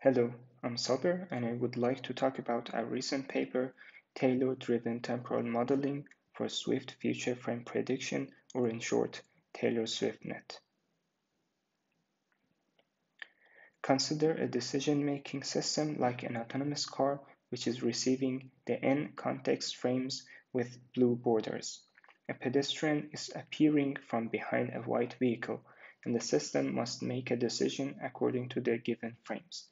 Hello, I'm Saber and I would like to talk about our recent paper, Taylor-Driven Temporal Modeling for Swift Future Frame Prediction, or in short, Taylor-SwiftNet. Consider a decision-making system like an autonomous car which is receiving the n context frames with blue borders. A pedestrian is appearing from behind a white vehicle and the system must make a decision according to the given frames.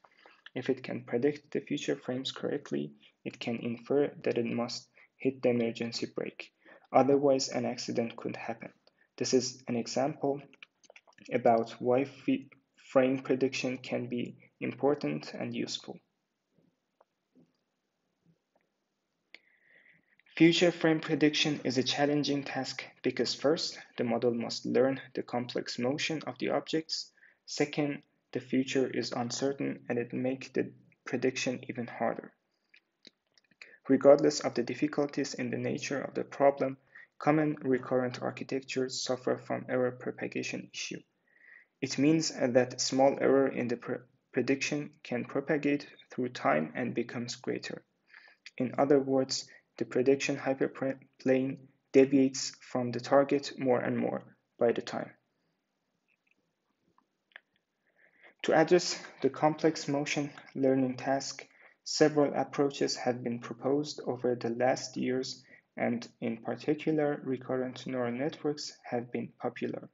If it can predict the future frames correctly, it can infer that it must hit the emergency brake. Otherwise, an accident could happen. This is an example about why frame prediction can be important and useful. Future frame prediction is a challenging task because first, the model must learn the complex motion of the objects. Second, the future is uncertain and it makes the prediction even harder. Regardless of the difficulties in the nature of the problem, common recurrent architectures suffer from error propagation issue. It means that small error in the pre prediction can propagate through time and becomes greater. In other words, the prediction hyperplane deviates from the target more and more by the time. To address the complex motion learning task, several approaches have been proposed over the last years and in particular recurrent neural networks have been popular.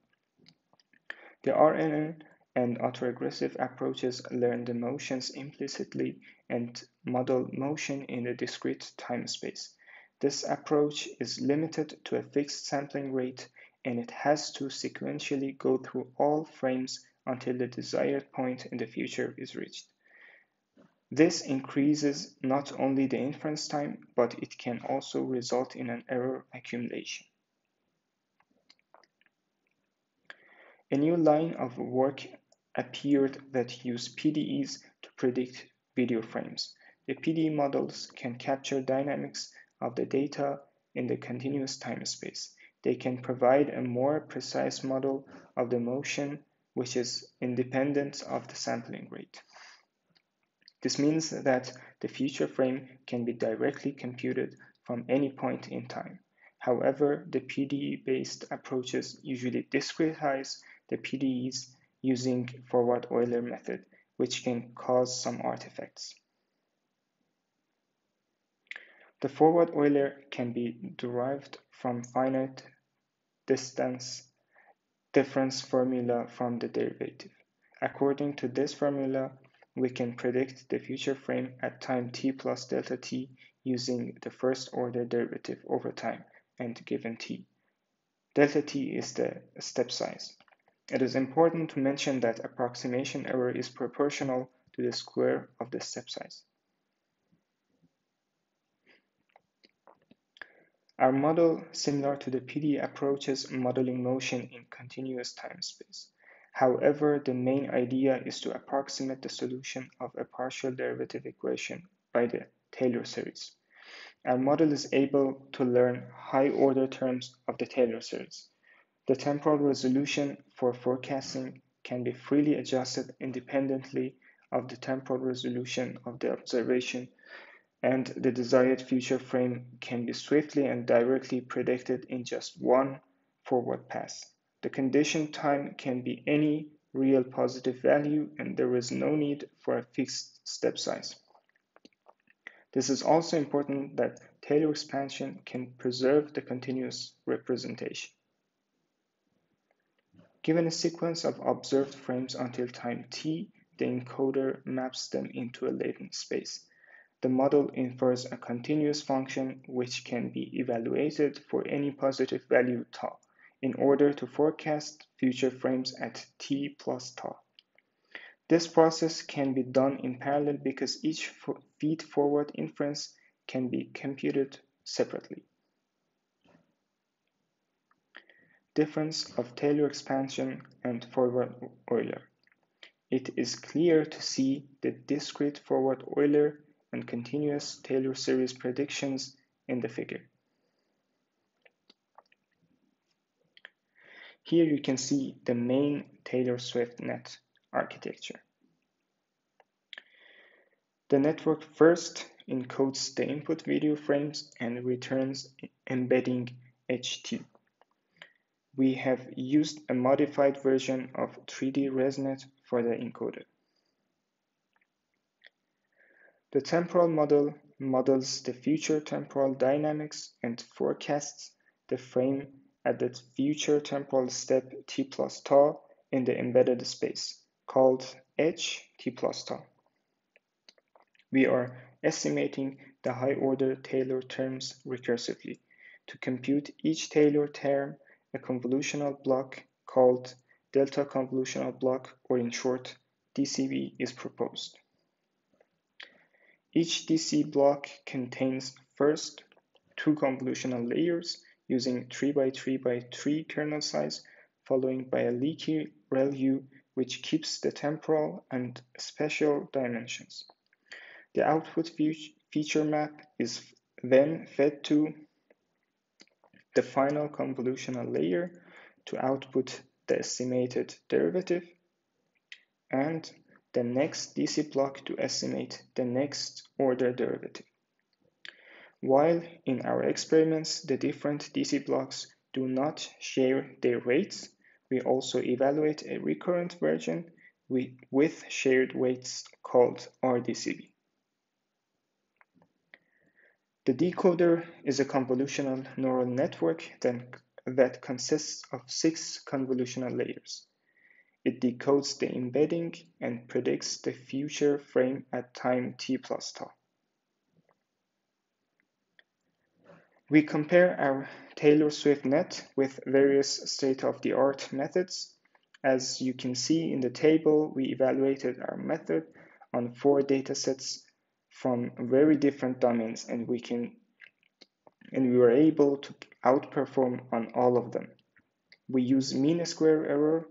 The RNN and autoregressive approaches learn the motions implicitly and model motion in a discrete time space. This approach is limited to a fixed sampling rate and it has to sequentially go through all frames until the desired point in the future is reached. This increases not only the inference time, but it can also result in an error accumulation. A new line of work appeared that use PDEs to predict video frames. The PDE models can capture dynamics of the data in the continuous time space. They can provide a more precise model of the motion which is independent of the sampling rate. This means that the future frame can be directly computed from any point in time. However, the PDE-based approaches usually discretize the PDEs using forward Euler method, which can cause some artifacts. The forward Euler can be derived from finite distance difference formula from the derivative. According to this formula, we can predict the future frame at time t plus delta t using the first order derivative over time and given t. Delta t is the step size. It is important to mention that approximation error is proportional to the square of the step size. Our model, similar to the PD approaches modeling motion in continuous time space. However, the main idea is to approximate the solution of a partial derivative equation by the Taylor series. Our model is able to learn high-order terms of the Taylor series. The temporal resolution for forecasting can be freely adjusted independently of the temporal resolution of the observation and the desired future frame can be swiftly and directly predicted in just one forward pass. The condition time can be any real positive value and there is no need for a fixed step size. This is also important that Taylor expansion can preserve the continuous representation. Given a sequence of observed frames until time t, the encoder maps them into a latent space. The model infers a continuous function which can be evaluated for any positive value tau in order to forecast future frames at t plus tau. This process can be done in parallel because each feed forward inference can be computed separately. Difference of Taylor expansion and forward Euler. It is clear to see the discrete forward Euler and continuous Taylor series predictions in the figure. Here you can see the main Taylor-Swift net architecture. The network first encodes the input video frames and returns embedding HT. We have used a modified version of 3D ResNet for the encoder. The temporal model models the future temporal dynamics and forecasts the frame at the future temporal step t plus tau in the embedded space, called h t plus tau. We are estimating the high-order Taylor terms recursively. To compute each Taylor term, a convolutional block called delta convolutional block, or in short, DCB, is proposed. Each DC block contains first two convolutional layers using 3 by 3 by 3 kernel size, following by a leaky ReLU which keeps the temporal and spatial dimensions. The output feature map is then fed to the final convolutional layer to output the estimated derivative and the next DC block to estimate the next order derivative. While in our experiments the different DC blocks do not share their weights, we also evaluate a recurrent version with shared weights called RDCB. The decoder is a convolutional neural network that consists of six convolutional layers. It decodes the embedding and predicts the future frame at time t plus tau. We compare our Taylor-Swift net with various state-of-the-art methods. As you can see in the table, we evaluated our method on four datasets from very different domains and we can and we were able to outperform on all of them. We use mean square error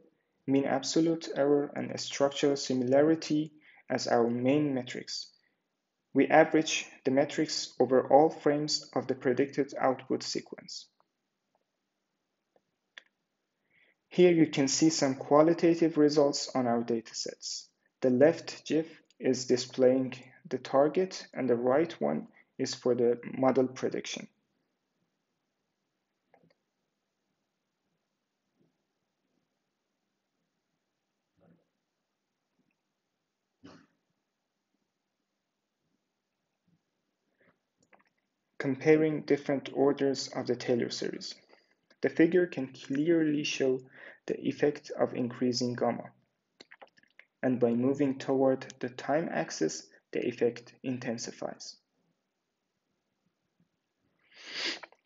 mean absolute error, and structural similarity as our main metrics. We average the metrics over all frames of the predicted output sequence. Here you can see some qualitative results on our datasets. The left GIF is displaying the target and the right one is for the model prediction. Comparing different orders of the Taylor series. The figure can clearly show the effect of increasing gamma. And by moving toward the time axis, the effect intensifies.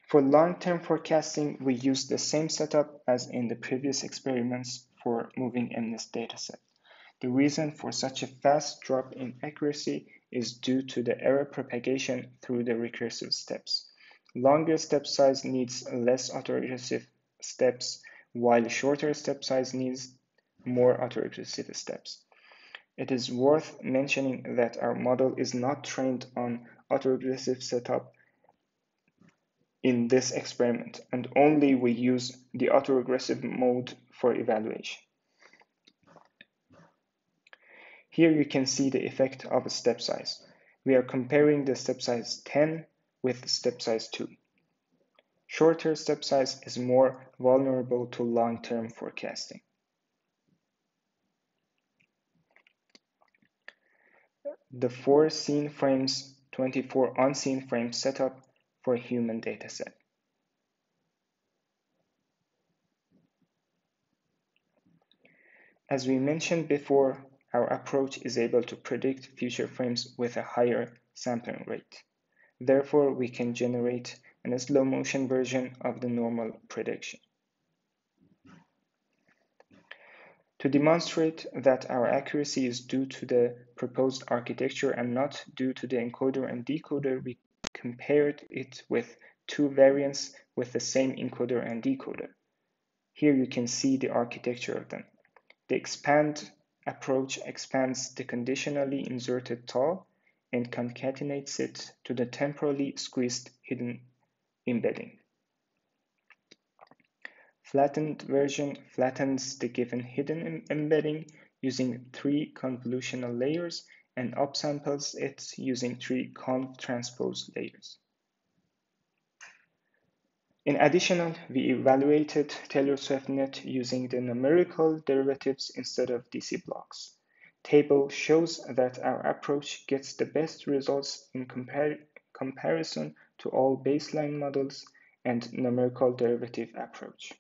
For long-term forecasting, we use the same setup as in the previous experiments for moving MNIST dataset. The reason for such a fast drop in accuracy is due to the error propagation through the recursive steps. Longer step size needs less autoregressive steps, while shorter step size needs more autoregressive steps. It is worth mentioning that our model is not trained on autoregressive setup in this experiment, and only we use the autoregressive mode for evaluation. Here you can see the effect of a step size. We are comparing the step size 10 with step size 2. Shorter step size is more vulnerable to long-term forecasting. The 4 seen frames, 24 unseen frames setup for human dataset. As we mentioned before, our approach is able to predict future frames with a higher sampling rate. Therefore, we can generate a slow motion version of the normal prediction. To demonstrate that our accuracy is due to the proposed architecture and not due to the encoder and decoder, we compared it with two variants with the same encoder and decoder. Here you can see the architecture of them. The expand approach expands the conditionally inserted tau and concatenates it to the temporally squeezed hidden embedding. Flattened version flattens the given hidden embedding using three convolutional layers and upsamples it using three conv transpose layers. In addition, we evaluated Taylor SwiftNet using the numerical derivatives instead of DC blocks. Table shows that our approach gets the best results in compar comparison to all baseline models and numerical derivative approach.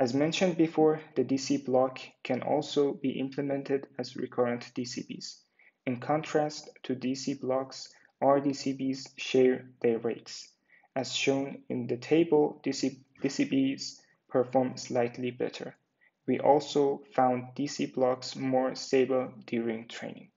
As mentioned before, the DC block can also be implemented as recurrent DCBs. In contrast to DC blocks, RDCBs share their weights. As shown in the table, DC, DCBs perform slightly better. We also found DC blocks more stable during training.